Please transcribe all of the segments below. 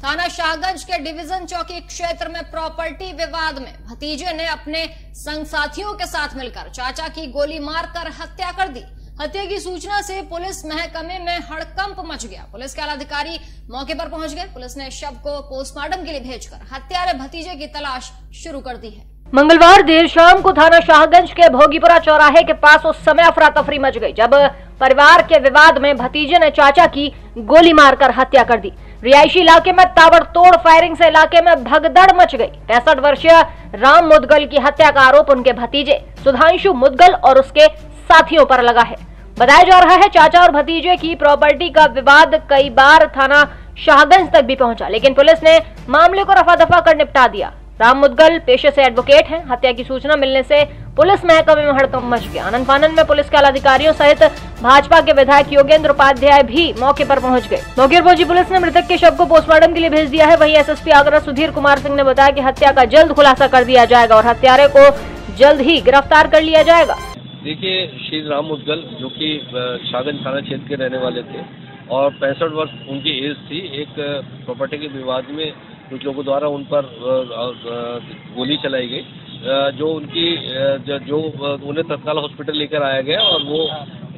थाना शाहगंज के डिवीज़न चौकी क्षेत्र में प्रॉपर्टी विवाद में भतीजे ने अपने संग साथियों के साथ मिलकर चाचा की गोली मारकर हत्या कर दी। हत्या की सूचना से पुलिस महकमे में हड़कंप मच गया। पुलिस के अधिकारी मौके पर पहुँच गए। पुलिस ने शव को पोस्टमार्टम के लिए भेजकर हत्यारे भतीजे की तलाश शुरू कर दी है। मंगलवार देर शाम को थाना शाहगंज के भोगीपुरा चौराहे के पास उस समय अफरा तफरी मच गई, जब परिवार के विवाद में भतीजे ने चाचा की गोली मारकर हत्या कर दी। रिहायशी इलाके में ताबड़तोड़ फायरिंग से इलाके में भगदड़ मच गई। पैंसठ वर्षीय राम मुदगल की हत्या का आरोप उनके भतीजे सुधांशु मुदगल और उसके साथियों पर लगा है। बताया जा रहा है, चाचा और भतीजे की प्रॉपर्टी का विवाद कई बार थाना शाहगंज तक भी पहुँचा, लेकिन पुलिस ने मामले को रफा दफ़ा कर निपटा दिया। राम मुदगल पेशे से एडवोकेट हैं। हत्या की सूचना मिलने से पुलिस महकमे में हड़कंप मच गया। आनंद फानंद में पुलिस के अधिकारियों सहित भाजपा के विधायक योगेंद्र उपाध्याय भी मौके पर पहुँच गए। पर पुलिस ने मृतक के शव को पोस्टमार्टम के लिए भेज दिया है। वहीं एसएसपी आगरा सुधीर कुमार सिंह ने बताया कि हत्या का जल्द खुलासा कर दिया जाएगा और हत्यारे को जल्द ही गिरफ़्तार कर लिया जाएगा। देखिए, श्री राम मुदगल, जो कि शागन थाना क्षेत्र के रहने वाले थे और पैंसठ वर्ष उनकी एज थी, एक प्रॉपर्टी के विवाद में कुछ लोगों द्वारा उन पर गोली चलाई गई। जो उनकी जो उन्हें तत्काल हॉस्पिटल लेकर आया गया और वो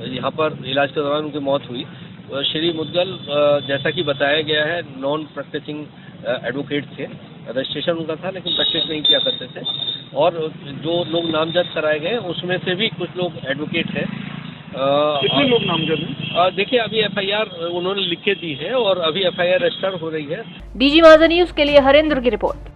यहाँ पर इलाज के दौरान उनकी मौत हुई। श्री मुदगल जैसा कि बताया गया है नॉन प्रैक्टिसिंग एडवोकेट थे। रजिस्ट्रेशन उनका था, लेकिन प्रैक्टिस नहीं किया करते थे। और जो लोग नामजद कराए गए, उसमें से भी कुछ लोग एडवोकेट हैं। कितने लोग नामजद हैं? देखिए अभी एफआईआर उन्होंने लिखे के दी है और अभी एफआईआर रजिस्टर हो रही है। डीजी माजा न्यूज़ के लिए हरेंद्र की रिपोर्ट।